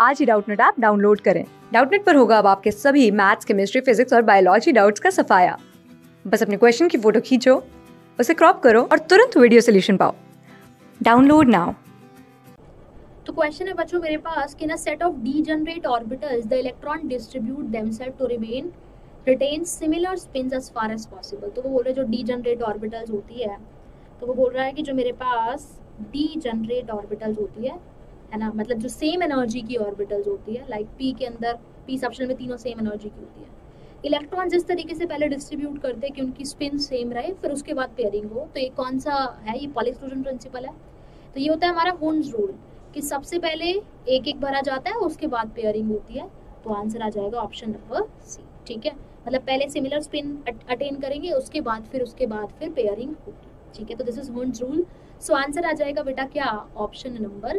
आज ही Doubtnut app download करें। डाउटनेट पर होगा अब आपके सभी मैथ्स, केमिस्ट्री, फिजिक्स और बायोलॉजी डाउट्स का सफाया। बस अपने क्वेश्चन की फ़ोटो खींचो, उसे क्रॉप करो और तुरंत वीडियो सोल्यूशन पाओ। Download now. तो क्वेश्चन है बच्चों मेरे पास कि ना set of degenerate orbitals the electron distribute themselves to remain retain similar spins as far as possible तो वो बोल रहे जो डीजनरेट ऑर्बिटल्स होती है तो वो बोल रहा है कि जो मेरे पास डीजनरेट ऑर्बिटल्स होती है है ना? मतलब जो सेम एनर्जी की ऑर्बिटल्स होती है लाइक पी के अंदर पी सब्शन में तीनों सेम एनर्जी की होती है। इलेक्ट्रॉन जिस तरीके से पहले डिस्ट्रीब्यूट करते हैं कि उनकी स्पिन सेम रहे, फिर उसके बाद पेयरिंग हो तो ये कौन सा है? ये पॉलिक्लूजन प्रिंसिपल है। तो ये होता है हमारा होन्स रूल कि सबसे पहले एक एक भरा जाता है, उसके बाद पेयरिंग होती है। तो आंसर आ जाएगा ऑप्शन नंबर सी ठीक है? मतलब पहले सिमिलर स्पिन अटेन करेंगे, उसके बाद फिर, उसके बाद फिर पेयरिंग होगी, ठीक है? तो this is Hund's rule so answer आ जाएगा बेटा क्या? Option number